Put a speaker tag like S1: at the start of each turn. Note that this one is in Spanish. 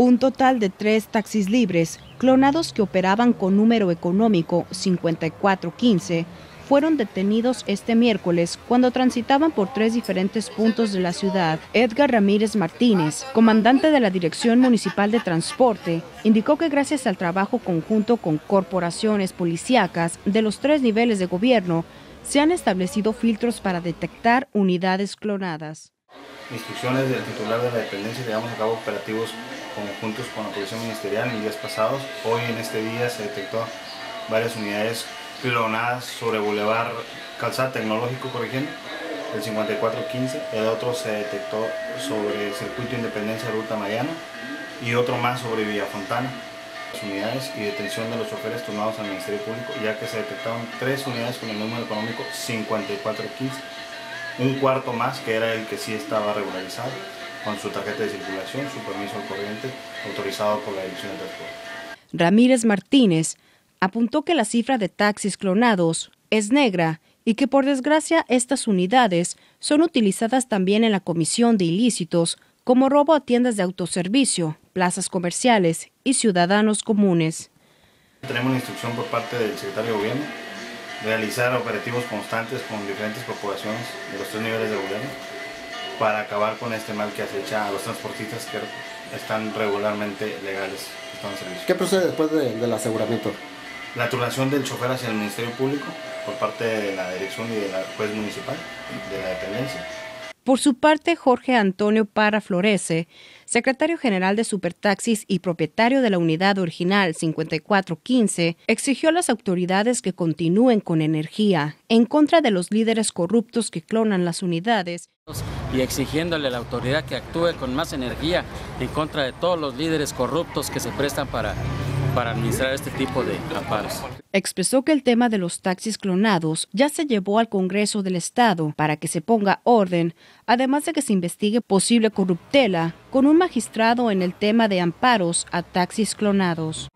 S1: Un total de tres taxis libres, clonados que operaban con número económico 5415, fueron detenidos este miércoles cuando transitaban por tres diferentes puntos de la ciudad. Edgar Ramírez Martínez, comandante de la Dirección Municipal de Transporte, indicó que gracias al trabajo conjunto con corporaciones policíacas de los tres niveles de gobierno, se han establecido filtros para detectar unidades clonadas.
S2: Instrucciones del titular de la dependencia llevamos a cabo operativos conjuntos con la Policía Ministerial en días pasados. Hoy en este día se detectó varias unidades clonadas sobre Boulevard Calzada Tecnológico, ejemplo, el 5415. El otro se detectó sobre Circuito Independencia Ruta Mariana y otro más sobre Villafontana. Las unidades y detención de los choferes turnados al Ministerio Público, ya que se detectaron tres unidades con el número económico 5415. Un cuarto más, que era el que sí estaba regularizado con su tarjeta de circulación, su permiso al corriente, autorizado por la Dirección de Transporte.
S1: Ramírez Martínez apuntó que la cifra de taxis clonados es negra y que por desgracia estas unidades son utilizadas también en la comisión de ilícitos como robo a tiendas de autoservicio, plazas comerciales y ciudadanos comunes.
S2: Tenemos una instrucción por parte del secretario de Gobierno realizar operativos constantes con diferentes corporaciones de los tres niveles de gobierno para acabar con este mal que acecha a los transportistas que están regularmente legales, están en servicio.
S3: ¿Qué procede después del aseguramiento?
S2: La turnación del chofer hacia el Ministerio Público por parte de la dirección y de la juez municipal de la dependencia.
S1: Por su parte, Jorge Antonio Parra Florece, secretario general de Supertaxis y propietario de la unidad original 5415, exigió a las autoridades que continúen con energía en contra de los líderes corruptos que clonan las unidades.
S4: Y exigiéndole a la autoridad que actúe con más energía en contra de todos los líderes corruptos que se prestan para, para administrar este tipo de amparos.
S1: Expresó que el tema de los taxis clonados ya se llevó al Congreso del Estado para que se ponga orden, además de que se investigue posible corruptela con un magistrado en el tema de amparos a taxis clonados.